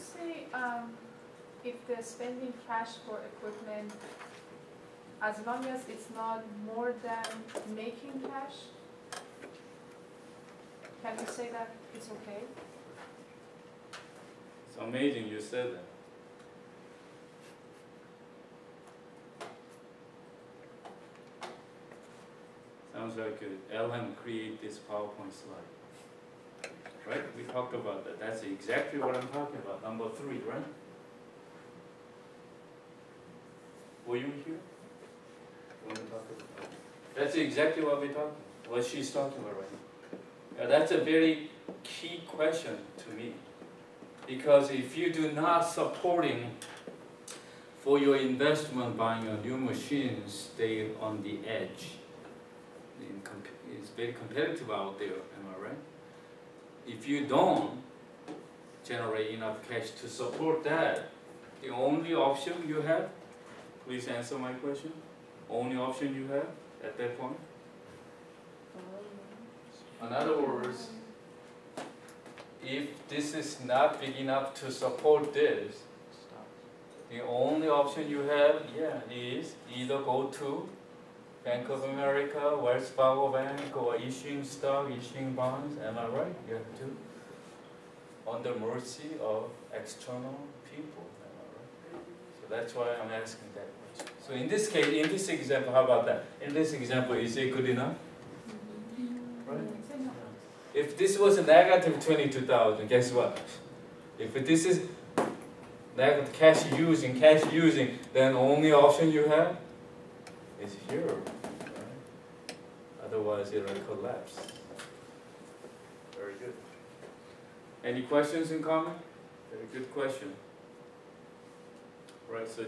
say, um, if they're spending cash for equipment, as long as it's not more than making cash? Can you say that it's okay? It's amazing you said that. Sounds like uh, LM create this PowerPoint slide. Right, we talked about that, that's exactly what I'm talking about, number three, right? Were you here? About? That's exactly what we're talking, what she's talking about right now. Now, that's a very key question to me. Because if you do not supporting for your investment buying a new machine, stay on the edge. It's very competitive out there, am I right? If you don't generate enough cash to support that, the only option you have, please answer my question, only option you have at that point? In other words, if this is not big enough to support this, the only option you have, yeah, is either go to Bank of America, Wells Fargo Bank, or issuing stock, issuing bonds, am I right? You have to, on the mercy of external people, am I right? So that's why I'm asking that question. So in this case, in this example, how about that? In this example, is it good enough? Right? If this was a negative twenty-two thousand, guess what? If this is negative cash using, cash using, then only option you have is here. right? Otherwise, it will collapse. Very good. Any questions in common? Very good question. Right, so,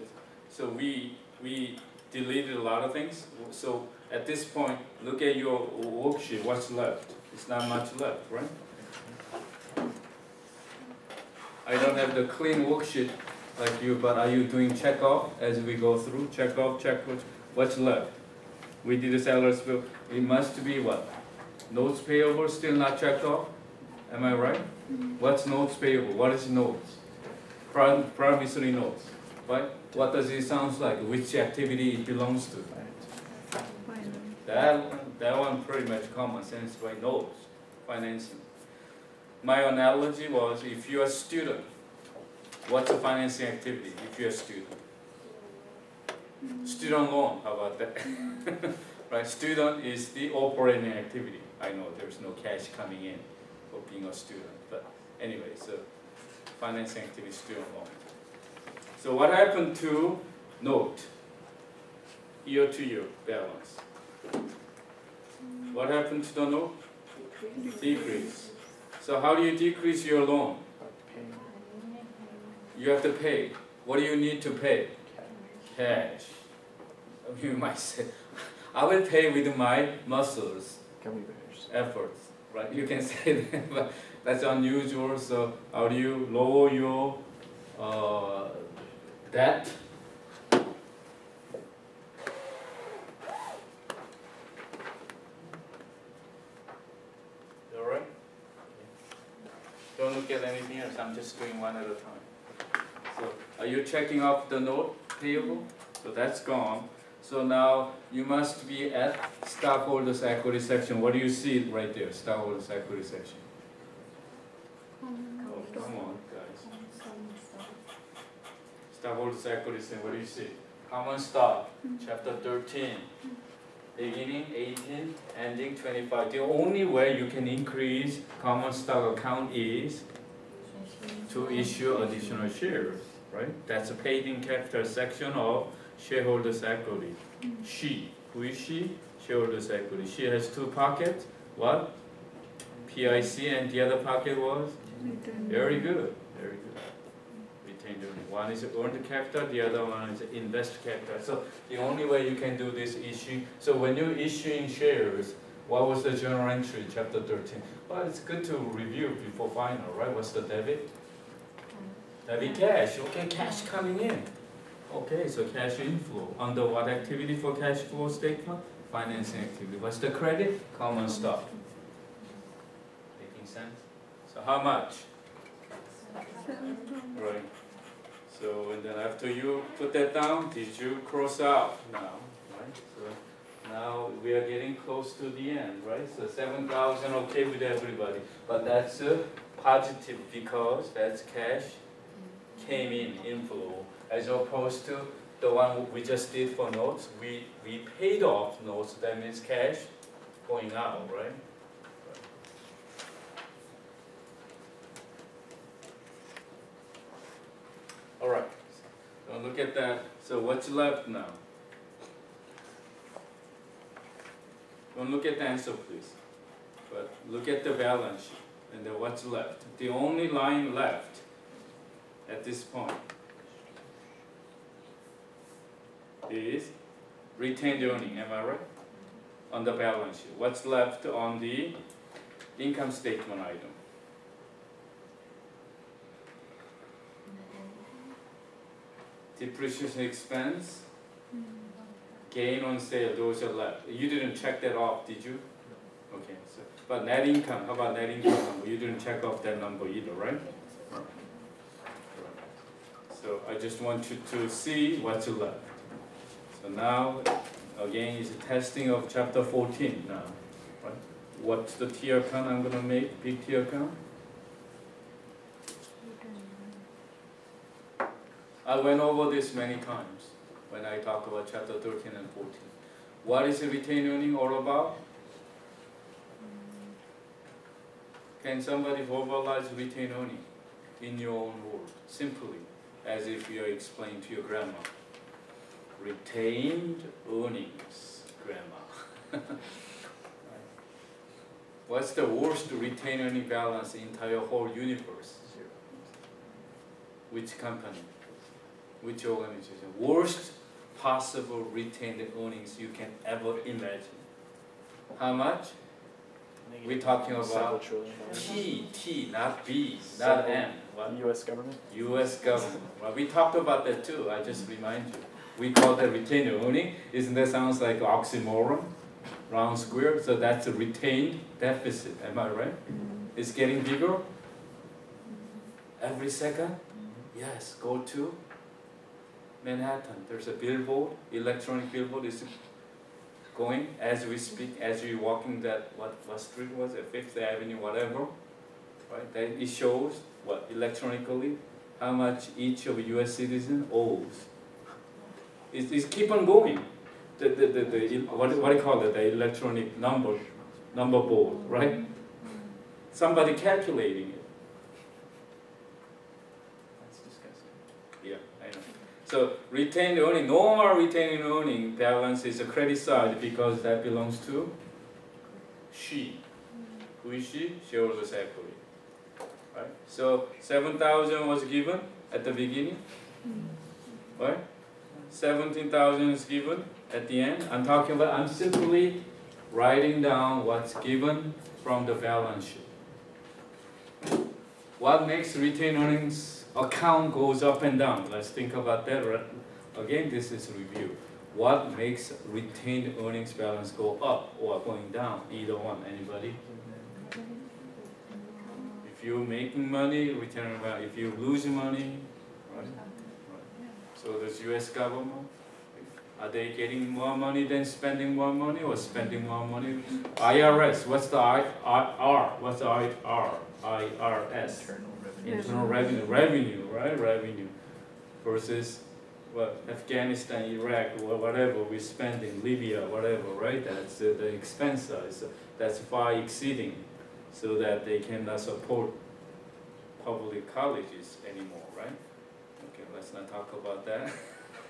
so we, we deleted a lot of things. So at this point, look at your worksheet, what's left? It's not much left, right? I don't have the clean worksheet like you, but are you doing check off as we go through? Check off, check what, what's left? We did a seller's bill, it must be what? Notes payable still not checked off? Am I right? Mm-hmm. What's notes payable? What is notes? Prom- Promissory notes, right? What does it sound like? Which activity it belongs to? That one, that one pretty much common sense, right? Notes, financing. My analogy was if you're a student, what's a financing activity if you're a student? Student loan, how about that? right, student is the operating activity. I know there's no cash coming in for being a student, but anyway, so financing activity, student loan. So what happened to note? Year to year balance. What happened to the note? Decrease. So how do you decrease your loan? You have to pay. What do you need to pay? Cash. You might say, I will pay with my muscles, efforts, right? You can say that, but that's unusual. So how do you lower your uh, debt? All right? Don't look at anything else, I'm just doing one at a time. So, are you checking off the note So that's gone. So now you must be at stockholders equity section. What do you see right there, stockholders equity section? Oh, come on, guys. Stockholders equity section, what do you see? Common stock, chapter thirteen. Beginning eighteen, ending twenty-five. The only way you can increase common stock account is to issue additional shares, right? That's a paid-in capital section of shareholders' equity. Mm. She, who is she? Shareholders' equity. She has two pockets. What? PIC and the other pocket was? Very good, very good. Retained earnings. One is earned capital, the other one is invest capital. So the only way you can do this issue, so when you're issuing shares, what was the journal entry, chapter thirteen? Well, it's good to review before final, right? What's the debit? Debit cash, okay, cash coming in. Okay, so cash inflow. Under what activity for cash flow statement? Financing activity. What's the credit? Common stock. Making sense? So how much? Right. So, and then after you put that down, did you cross out now, right? So now we are getting close to the end, right? So seven thousand okay with everybody, but that's uh, positive because that's cash came in inflow as opposed to the one we just did for notes. We we paid off notes. That means cash going out, right? All right. So look at that. So what's left now? Don't look at the answer, please. But look at the balance sheet and then what's left. The only line left at this point is retained earning, am I right? On the balance sheet. What's left on the income statement item? Depreciation expense, gain on sale, those are left. You didn't check that off, did you? Okay, so, but net income, how about net income number? You didn't check off that number either, right? I just want you to see what's left. So now, again, is a testing of chapter fourteen now, right? What's the T-account I'm gonna make, big T-account? I went over this many times when I talk about chapter thirteen and fourteen. What is retained earning all about? Can somebody verbalize retained earning in your own word, simply, as if you're explaining to your grandma? Retained earnings, grandma. What's the worst retained earning balance in entire whole universe? Which company? Which organization? Worst possible retained earnings you can ever imagine. How much? We're talking about. T, T, not B, not M. What? U.S. government? U.S. government. Well, we talked about that too. I just remind you. We call that retained earning. Isn't that sounds like oxymoron? Round square. So that's a retained deficit. Am I right? Mm-hmm. It's getting bigger every second. Yes. Go to Manhattan. There's a billboard, electronic billboard is going as we speak, as we walking that what what street was it, Fifth Avenue, whatever. Right? Then it shows what electronically how much each of U.S. citizen owes. It's, it's keep on going. The, the, the, the what, what do you call it? The electronic number number board, right? Somebody calculating it. That's disgusting. Yeah, I know. So retained earning, normal retained earning balance is a credit side because that belongs to she. Who is she? Shareholders equity. Right? So seven thousand was given at the beginning. Right? Seventeen thousand is given at the end. I'm talking about, I'm simply writing down what's given from the balance sheet. What makes retained earnings account goes up and down? Let's think about that. Again, this is review. What makes retained earnings balance go up or going down? Either one. Anybody? If you're making money, return value. If you lose money, right? So does U.S. government, are they getting more money than spending more money or spending more money? IRS, what's the I, I, R, what's the I, R, IRS? Internal revenue. Internal revenue, revenue, right, revenue versus what Afghanistan, Iraq, or whatever we spend in Libya, whatever, right? That's uh, the expense side, so that's far exceeding so that they cannot support public colleges anymore, right? Okay, let's not talk about that.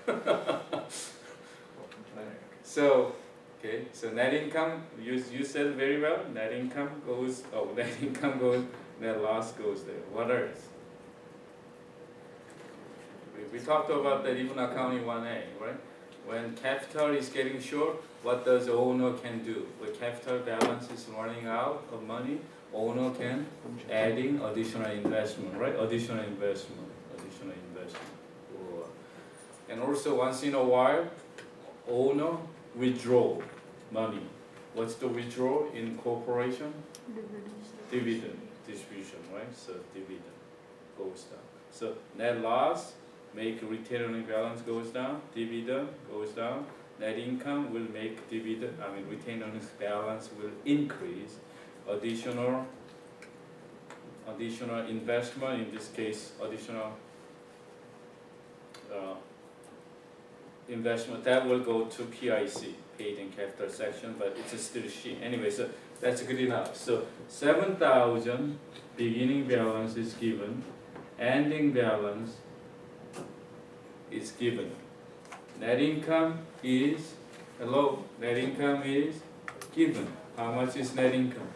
So, okay, so net income, you, you said very well, net income goes, oh, net income goes, net loss goes there, what else? We, we talked about that even accounting one A, right? When capital is getting short, what does the owner can do? When capital balance is running out of money, owner can adding additional investment, right? Additional investment, additional investment. And also once in a while, owner withdraw money. What's the withdraw in corporation? Dividend Dividend distribution, right? So dividend goes down. So net loss make earning balance goes down, dividend goes down, net income will make dividend, I mean, retained earnings balance will increase. Additional, additional investment, in this case, additional uh, investment, that will go to PIC, paid in capital section, but it's still sheet. Anyway, so that's good enough. So seven thousand beginning balance is given, ending balance is given. Net income is, hello, net income is given. How much is net income?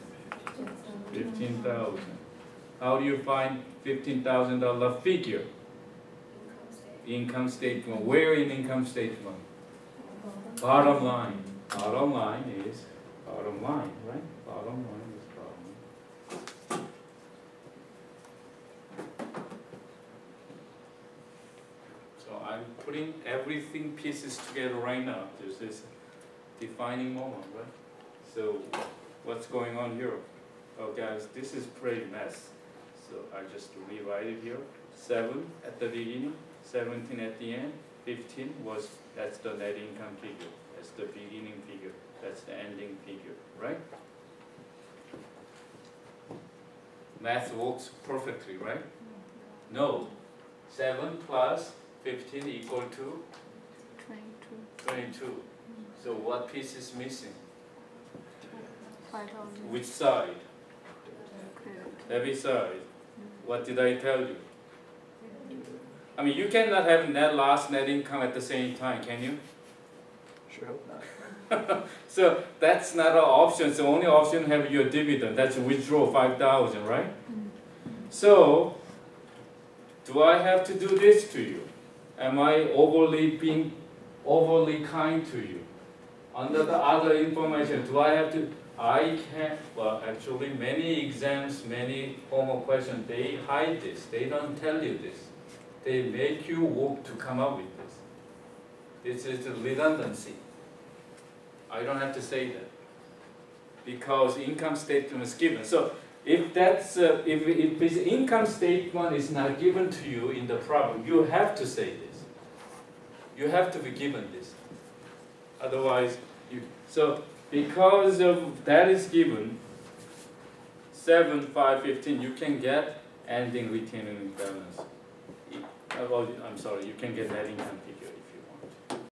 Fifteen thousand. How do you find fifteen thousand dollar figure? Income statement, where in income statement? Bottom line, bottom line is, bottom line, right? Bottom line is bottom line. So I'm putting everything pieces together right now, there's this defining moment, right? So what's going on here? Oh guys, this is pretty mess. So I just rewrite it here, seven at the beginning, seventeen at the end, fifteen was, that's the net income figure. That's the beginning figure, that's the ending figure, right? Math works perfectly, right? No, seven plus fifteen equal to 22. 22. So what piece is missing? Which side? Every side. What did I tell you? I mean, you cannot have net loss, net income at the same time, can you? Sure hope not. So that's not an option. The only option have your dividend. That's withdraw five thousand, right? Mm-hmm. So, do I have to do this to you? Am I overly being overly kind to you? Under the other information, do I have to? I can. Well, actually, many exams, many formal questions, they hide this. They don't tell you this. They make you work to come up with this. This is the redundancy. I don't have to say that because income statement is given. So if that's uh, if if this income statement is not given to you in the problem, you have to say this. You have to be given this. Otherwise, you so because of that is given. Seven, five, fifteen, you can get ending retaining balance. Uh, well, I'm sorry, you can get net income figure.